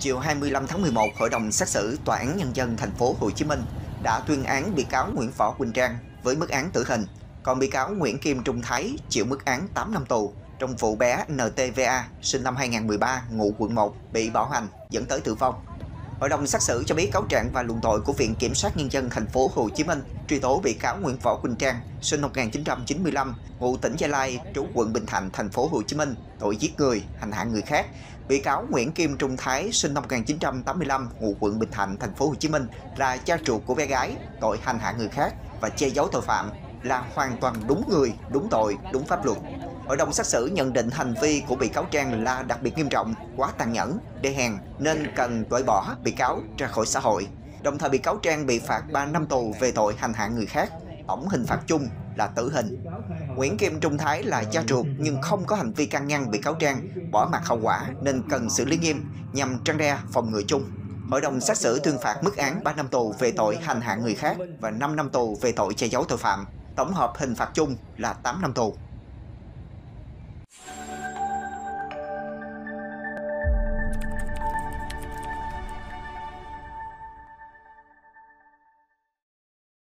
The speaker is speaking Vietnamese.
Chiều 25 tháng 11, Hội đồng xét xử Tòa án Nhân dân thành phố Hồ Chí Minh đã tuyên án bị cáo Nguyễn Võ Quỳnh Trang với mức án tử hình, còn bị cáo Nguyễn Kim Trung Thái chịu mức án 8 năm tù trong vụ bé NTVA sinh năm 2013 ngụ quận 1 bị bạo hành dẫn tới tử vong. Hội đồng xét xử cho biết cáo trạng và luận tội của Viện Kiểm sát Nhân dân thành phố Hồ Chí Minh truy tố bị cáo Nguyễn Võ Quỳnh Trang, sinh năm 1995, ngụ tỉnh Gia Lai, trú quận Bình Thạnh, thành phố Hồ Chí Minh, tội giết người, hành hạ người khác. Bị cáo Nguyễn Kim Trung Thái, sinh năm 1985, ngụ quận Bình Thạnh, thành phố Hồ Chí Minh, là cha ruột của bé gái, tội hành hạ người khác và che giấu tội phạm, là hoàn toàn đúng người, đúng tội, đúng pháp luật. Hội đồng xét xử nhận định hành vi của bị cáo Trang là đặc biệt nghiêm trọng, quá tàn nhẫn, đê hèn nên cần loại bỏ bị cáo ra khỏi xã hội. Đồng thời bị cáo Trang bị phạt 3 năm tù về tội hành hạ người khác, tổng hình phạt chung là tử hình. Nguyễn Kim Trung Thái là cha ruột nhưng không có hành vi can ngăn bị cáo Trang bỏ mặt hậu quả nên cần xử lý nghiêm nhằm trăn đe phòng ngừa chung. Hội đồng xét xử tuyên phạt mức án 3 năm tù về tội hành hạ người khác và 5 năm tù về tội che giấu tội phạm. Tổng hợp hình phạt chung là 8 năm tù.